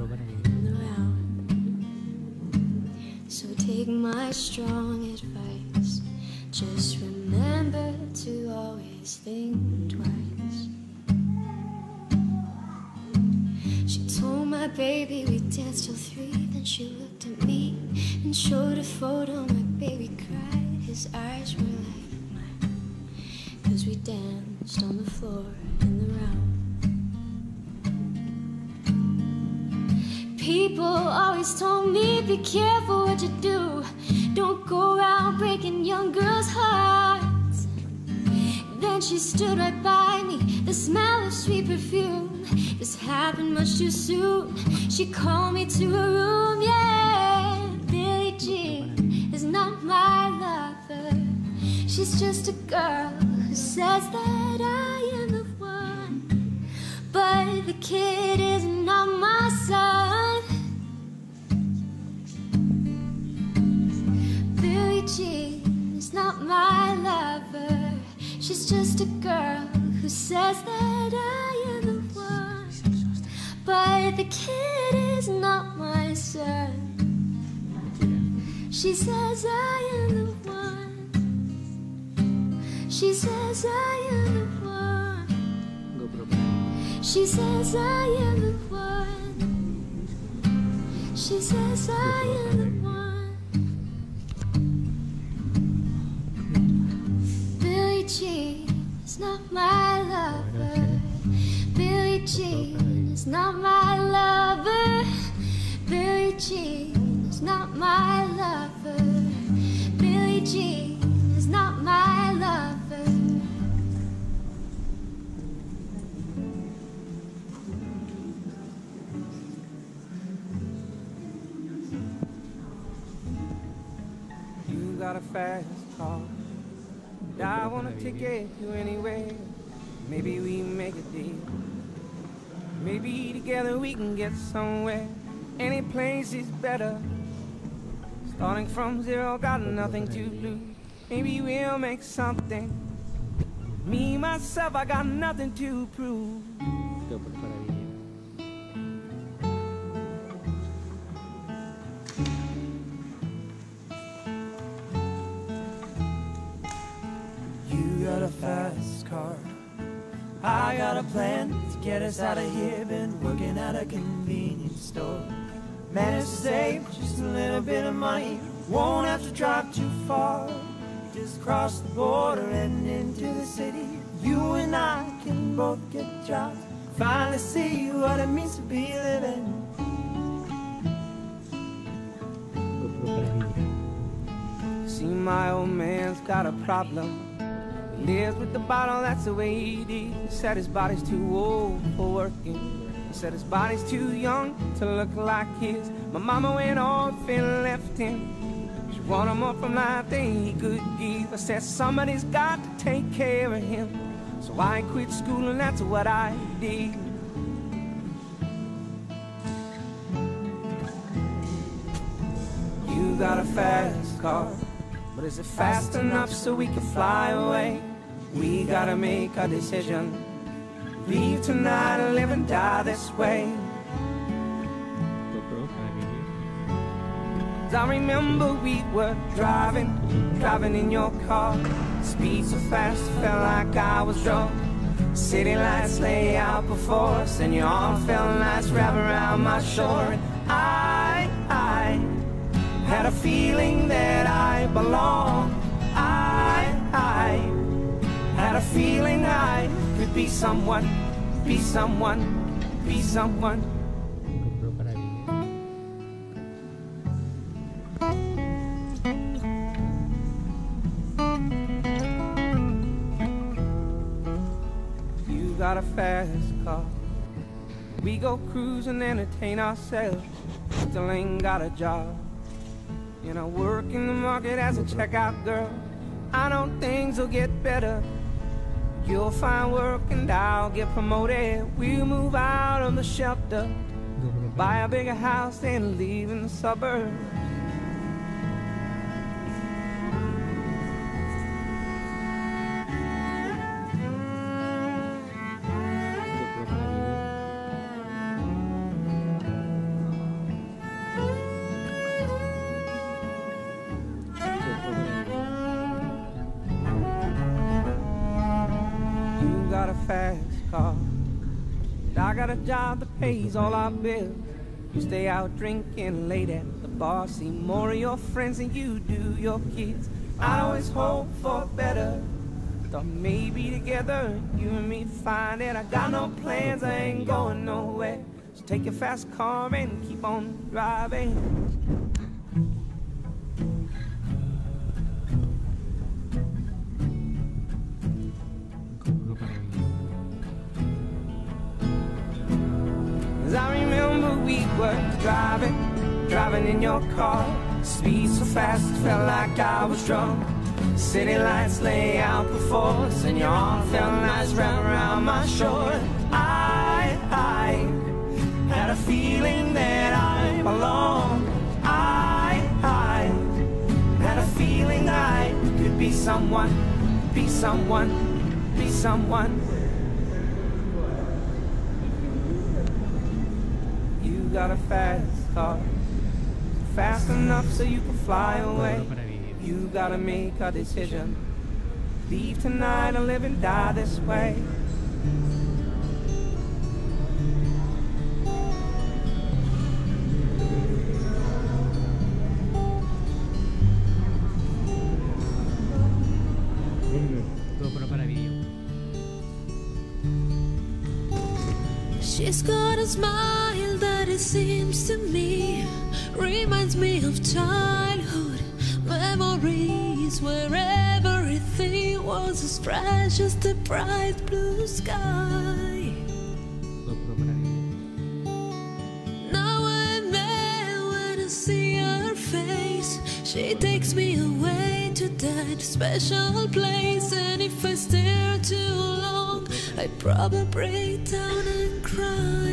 stood right by me, the smell of sweet perfume. This happened much too soon. She called me to her my lover. Billie Jean is not my lover. You got a fast car. I wanna take you anywhere. Maybe we make a deal. Maybe together we can get somewhere. Any place is better. Starting from zero, got nothing to lose. Maybe we'll make something. Me, myself, I got nothing to prove. You got a fast car. I got a plan to get us out of here. Been working at a convenience store. Managed to save just a little bit of money. Won't have to drive too far. Just cross the border and into the city. You and I can both get jobs. Finally see what it means to be living. See, my old man's got a problem. He lives with the bottle, that's the way he. He said his body's too old for working. Said his body's too young to look like his. My mama went off and left him. She wanted more from life than he could give. I said somebody's got to take care of him. So I quit school and that's what I did. You got a fast car, but is it fast enough so we can fly away? We gotta make a decision. Leave tonight or live and die this way. I remember we were driving, driving in your car. Speed so fast, felt like I was drunk. City lights lay out before us, and your arm felt nice wrapped around my shoulder. And I, I had a feeling that I belong. I I had a feeling I could be someone, be someone, be someone. You got a fast car. We go cruise and entertain ourselves. Still ain't got a job. And I work in the market as a checkout girl. I know things will get better. You'll find work and I'll get promoted. We'll move out of the shelter, buy a bigger house and live in the suburbs. Job that pays all our bills. You stay out drinking late at the bar, see more of your friends than you do your kids. I always hope for better. Thought maybe together you and me find it. I got no plans, I ain't going nowhere. So take your fast car and keep on driving. Were driving, driving in your car. Speed so fast, felt like I was drunk. City lights lay out before us, and your arm felt nice round around my shoulder. I, I had a feeling that I belonged. I, I had a feeling I could be someone, be someone, be someone. You got a fast car, fast enough so you can fly away. You gotta make a decision. Leave tonight or live and die this way. Reminds me of childhood memories where everything was as fresh as the bright blue sky. Now and then when I see her face, she takes me away to that special place. And if I stare too long, I probably break down and cry.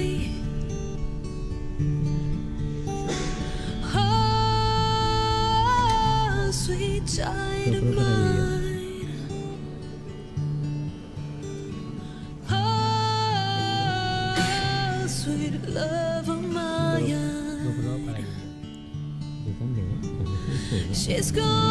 She's got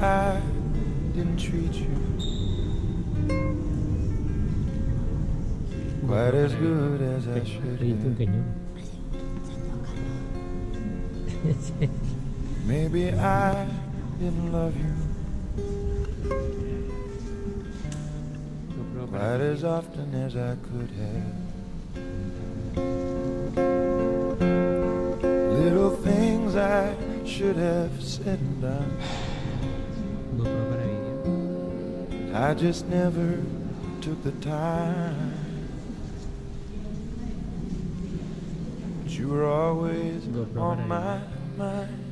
I didn't treat you quite as good as I should Oye, tú un have. Maybe I didn't love you quite as often as I could have. Little things I should have said and done. I just never took the time. But you were always on my mind.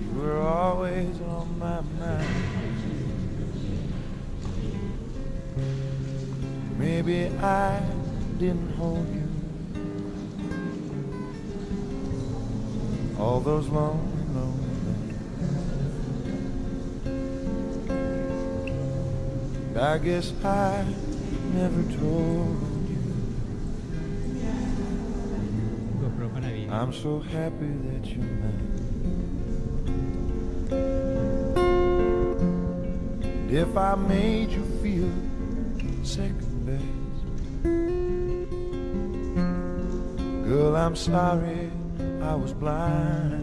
You were always on my mind. Maybe I didn't hold you all those lonely, I guess I never told you. I'm so happy that you're mine. If I made you feel second best, girl, I'm sorry I was blind.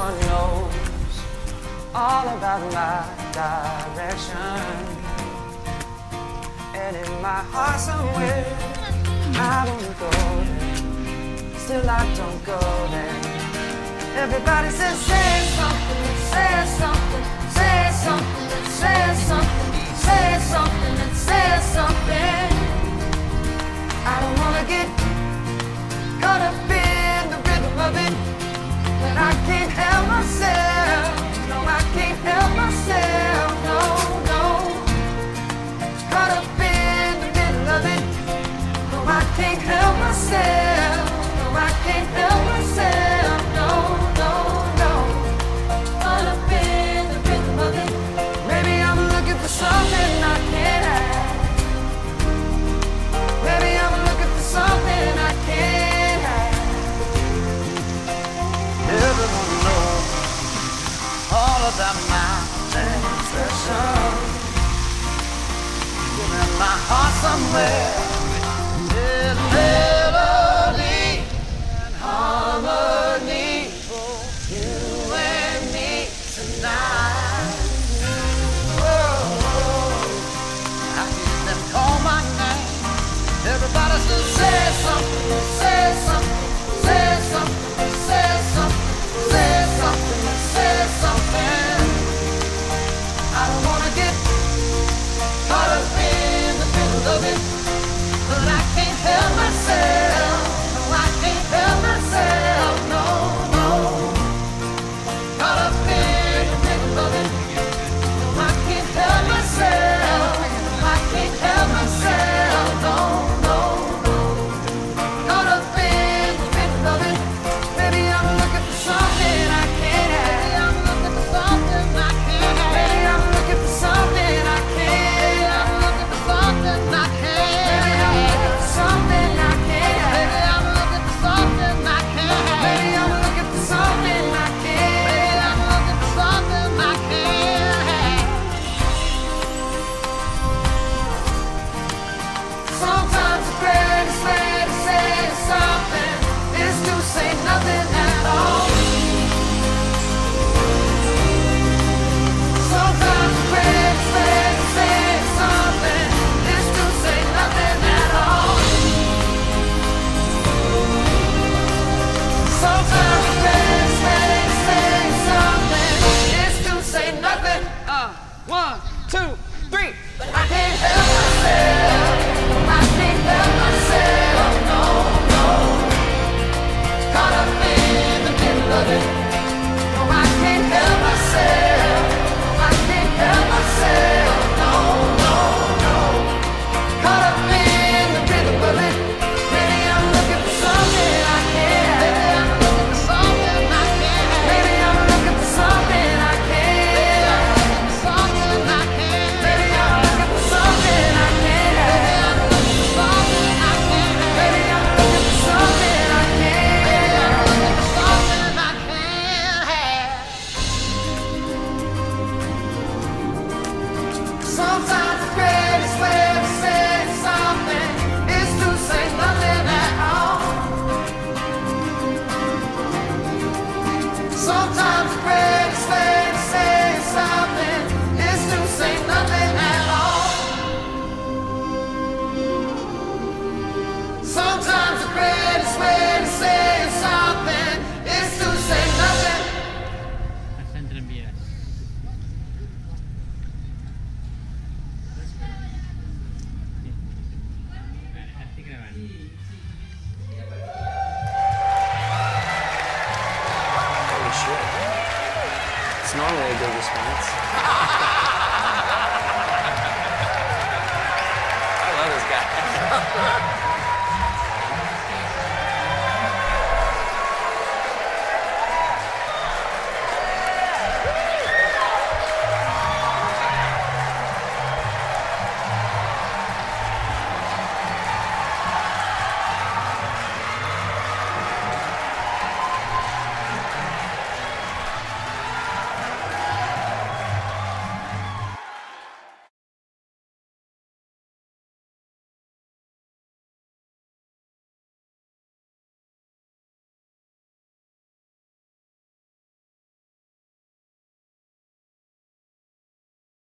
Everyone knows all about my direction. And in my heart somewhere, I don't go there. Still I don't go there. Everybody says somewhere.